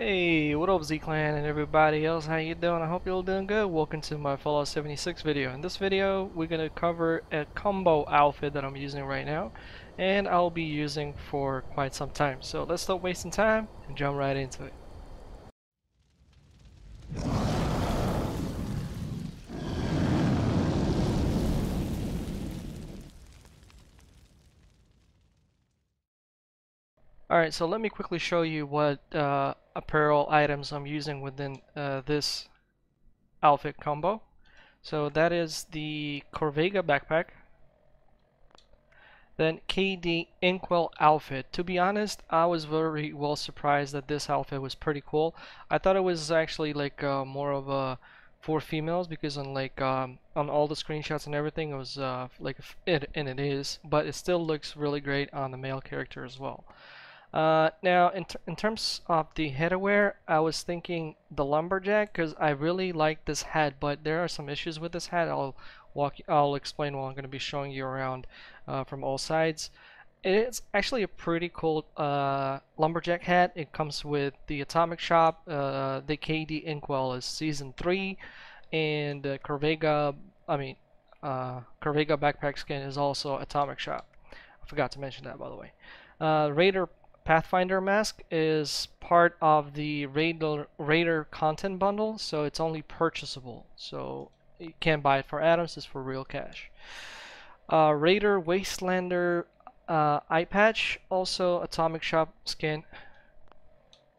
Hey, what up Z-Clan and everybody else, how you doing? I hope you're all doing good. Welcome to my Fallout 76 video. In this video, we're going to cover a combo outfit that I'm using right now, and I'll be using for quite some time. So let's stop wasting time and jump right into it. Alright, so let me quickly show you what uh, apparel items I'm using within uh, this outfit combo. So that is the Corvega backpack, then KD Inkwell outfit. To be honest, I was very well surprised that this outfit was pretty cool. I thought it was actually like uh, more of a for females because on like um, on all the screenshots and everything it was uh, like it and it is, but it still looks really great on the male character as well. Uh, now, in, in terms of the headwear, I was thinking the lumberjack because I really like this hat, but there are some issues with this hat. I'll walk. I'll explain while I'm going to be showing you around uh, from all sides. It's actually a pretty cool uh, lumberjack hat. It comes with the Atomic Shop. Uh, the KD Inkwell is season three, and Corvega. I mean, uh, backpack skin is also Atomic Shop. I forgot to mention that by the way. Uh, Raider Pathfinder mask is part of the Raider, Raider content bundle, so it's only purchasable. So you can't buy it for atoms, it's for real cash. Uh, Raider Wastelander uh, eye patch, also Atomic Shop skin,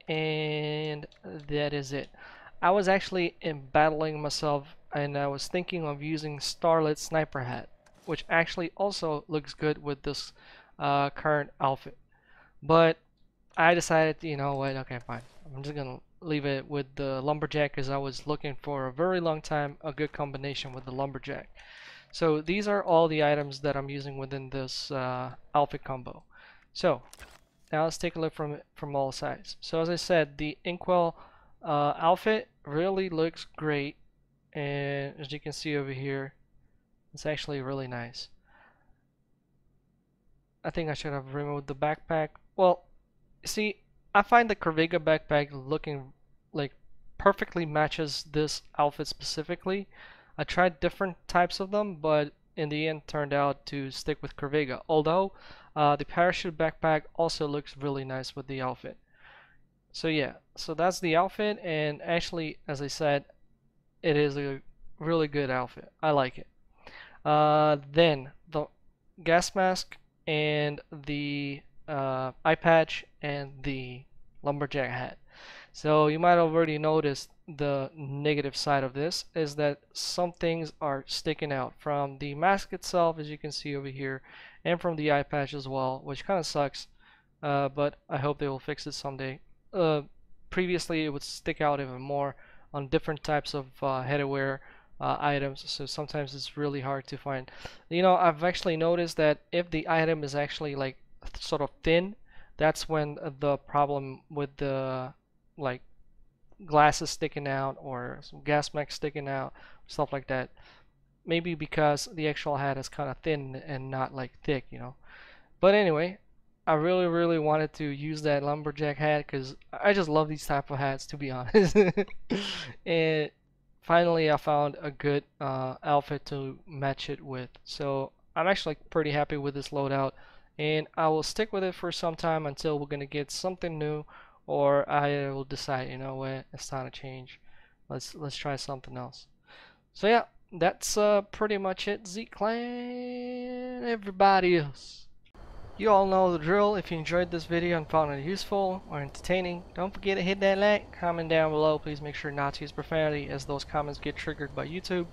and that is it. I was actually embattling myself and I was thinking of using Starlet Sniper Hat, which actually also looks good with this uh, current outfit. But I decided, you know what, okay, fine. I'm just gonna leave it with the lumberjack because I was looking for a very long time a good combination with the lumberjack. So these are all the items that I'm using within this uh, outfit combo. So now let's take a look from from all sides. So as I said, the Inkwell uh, outfit really looks great, and as you can see over here, it's actually really nice. I think I should have removed the backpack. Well, see, I find the Corvega backpack looking like perfectly matches this outfit specifically. I tried different types of them, but in the end turned out to stick with Corvega. Although uh, the parachute backpack also looks really nice with the outfit. So yeah, so that's the outfit, and actually, as I said, it is a really good outfit. I like it. Uh, then the gas mask and the uh, eye patch and the lumberjack hat. So you might have already noticed the negative side of this is that some things are sticking out from the mask itself as you can see over here and from the eye patch as well which kind of sucks uh, but I hope they will fix it someday. Uh, previously it would stick out even more on different types of uh, headwear uh, items so sometimes it's really hard to find. You know I've actually noticed that if the item is actually like sort of thin that's when the problem with the like glasses sticking out or some gas mask sticking out stuff like that. Maybe because the actual hat is kind of thin and not like thick you know? But anyway I really really wanted to use that lumberjack hat because I just love these type of hats to be honest. And finally I found a good uh, outfit to match it with. So I'm actually pretty happy with this loadout and I will stick with it for some time until we're gonna get something new or I will decide you know what? It's time to change. Let's let's try something else. So yeah that's uh, pretty much it Z Clan. Everybody else. You all know the drill. If you enjoyed this video and found it useful or entertaining don't forget to hit that like comment down below. Please make sure not to use profanity as those comments get triggered by YouTube.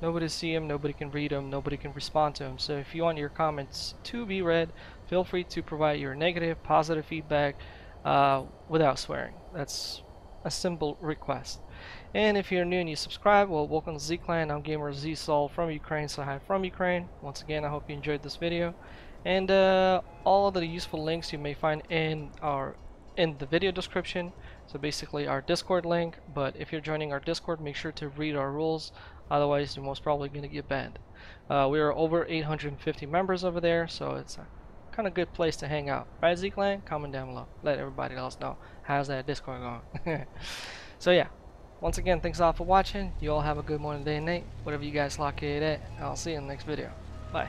Nobody see them nobody can read them nobody can respond to them so if you want your comments to be read feel free to provide your negative, positive feedback uh, without swearing. That's a simple request. And if you're new and you subscribe, well, welcome to Z-Clan. I'm Gamer Z-Soul from Ukraine, so hi from Ukraine. Once again, I hope you enjoyed this video. And uh, all of the useful links you may find in our in the video description. So basically our Discord link, but if you're joining our Discord, make sure to read our rules, otherwise you're most probably going to get banned. Uh, we are over 850 members over there, so it's kind of good place to hang out. Right, Z-Clan? Comment down below. Let everybody else know. How's that Discord going? so yeah, once again, thanks all for watching. You all have a good morning, day, and night. Whatever you guys lock it at. I'll see you in the next video. Bye.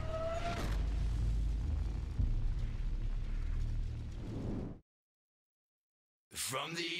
From the